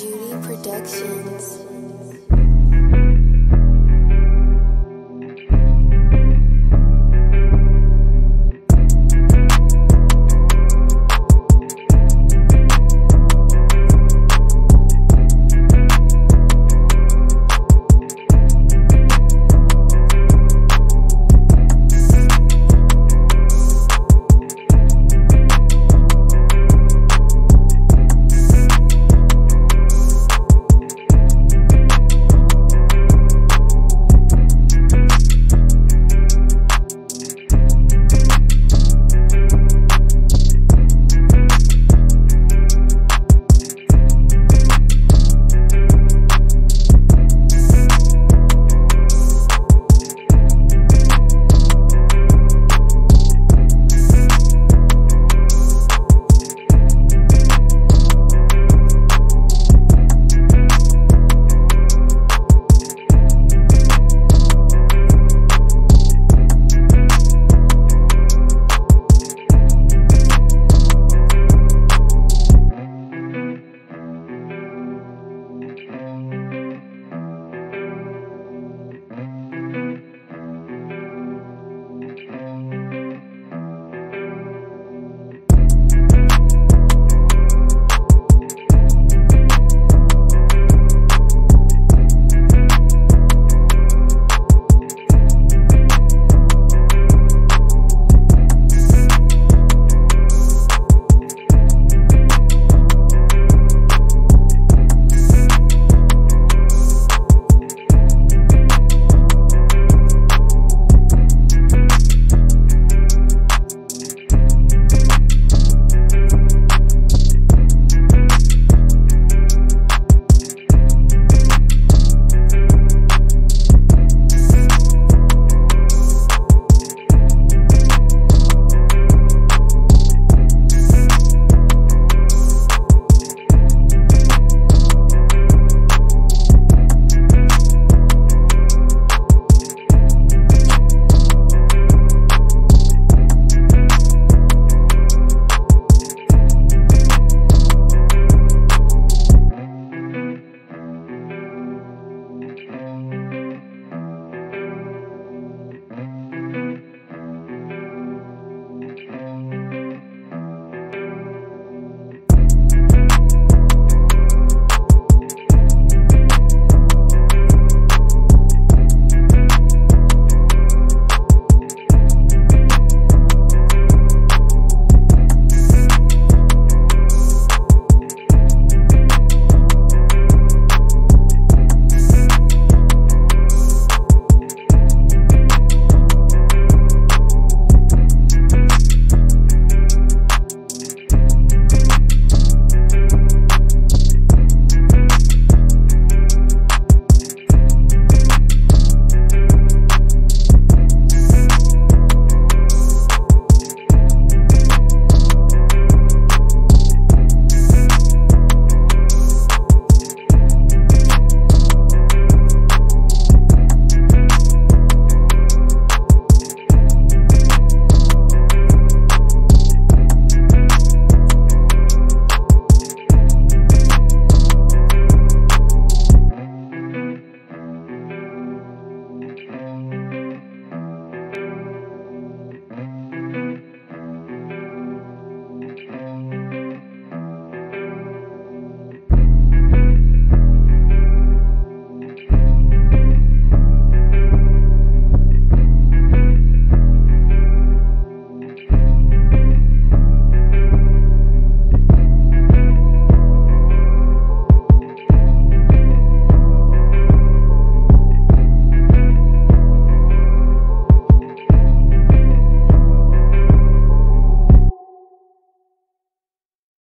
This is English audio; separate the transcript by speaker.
Speaker 1: Judy Productions.